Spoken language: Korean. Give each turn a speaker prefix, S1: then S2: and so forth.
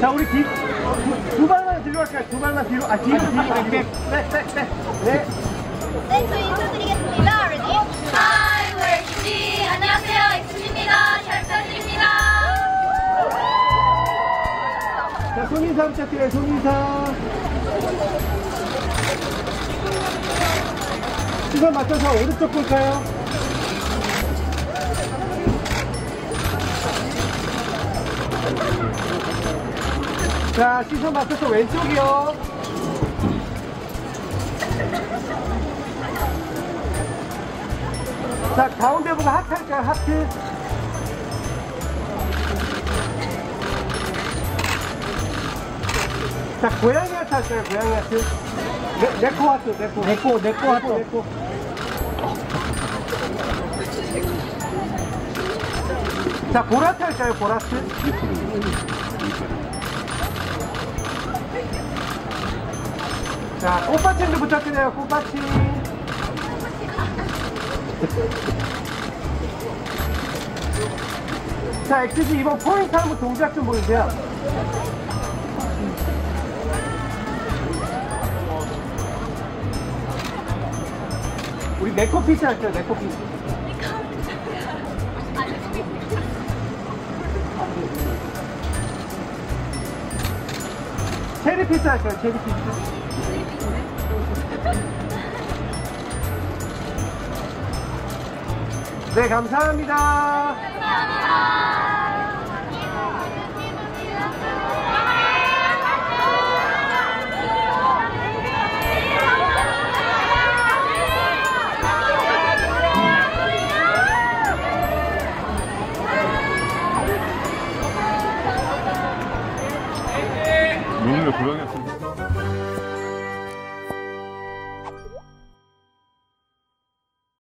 S1: 자, 우리 뒤, 두, 두 발만 뒤로 갈까요? 두 발만 뒤로. 아, 뒤로, 뒤로. 백, 백, 백, 백, 백. 네.
S2: 네, 저희 인사드리겠습니다. Hi, we're XG. 안녕하세요, XG입니다. 잘 부탁드립니다.
S1: 자, 손인사 부탁드려요, 손인사. 시선 맞춰서 오른쪽 볼까요? 자, 시선 맞춰서 왼쪽이요. 자, 가운데 보고 하트 할까요, 하트? 자, 고양이 하트 할까요, 고양이 하트? 네, 네코 하트, 네코. 네코, 네코 하트. 네코. 자, 보라트 할까요, 보라트? 자, 꽃받침도 부탁드려요, 꽃받침. 자, 엑스지 이번 포인트 한번 동작 좀 보여주세요. 우리 네코 피스 할게요, 네코 피스. 체리 피스 할까요, 체리 피스. 네, 감사합니다.
S3: 눈을 고양이 왔습니다.